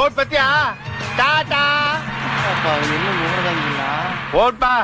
Vote ಬತ್ತೀಯಾ Tata. ಎಲ್ಲೂ ನೋಡ್ದಂಗಿಲ್ಲ vote ಬಾ.